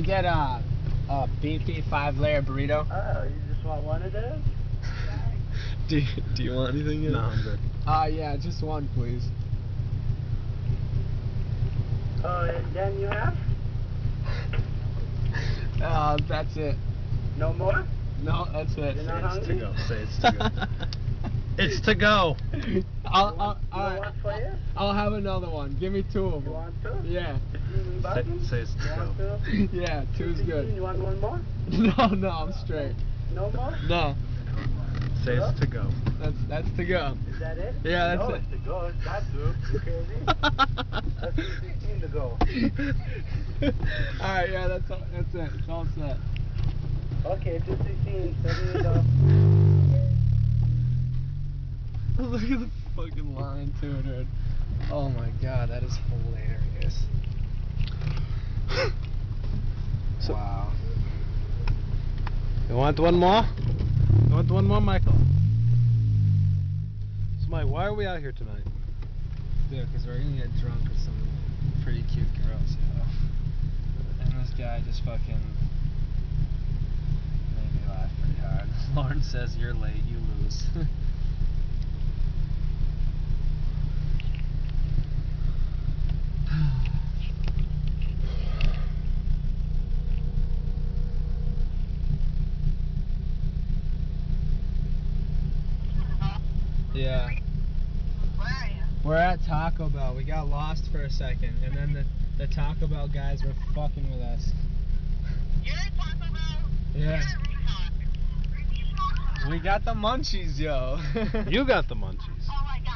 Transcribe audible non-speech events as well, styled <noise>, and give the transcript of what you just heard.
get a, a beefy five layer burrito? Oh, you just want one of those? <laughs> Do you, Do you want anything else? No, I'm good. Uh, yeah, just one, please. Oh, and then you have? <laughs> Uh, that's it. No more? No, that's it. You're not It's to go. Say it's to go. <laughs> It's to go. <laughs> I'll, I'll, want, you I'll, want for you? I'll have another one. Give me two of You them. want two? Yeah. Say, Buttons? say it's You to want go. <laughs> two? Yeah, two's Two good. You want one more? <laughs> No, no, I'm straight. No more? No, Say it's to go. that's that's to go. Is that it? Yeah, that's no, it. it's to go. It's got to. You crazy? That's 16 to go. all right, yeah, that's all, that's it. It's all set. Okay, 216. There you go. Look at the fucking line too, dude. Oh my god, that is hilarious. So- wow. You want one more? You want one more, Michael? So, Mike, why are we out here tonight? Dude, because we're gonna get drunk with some pretty cute girls, you know. And this guy just fucking made me laugh pretty hard. <laughs> Lauren says you're late, you lose. <laughs> Yeah. We're at Taco Bell. We got lost for a second, and then the, the Taco Bell guys were fucking with us. Yeah. We got the munchies, yo. <laughs> You got the munchies. Oh my god,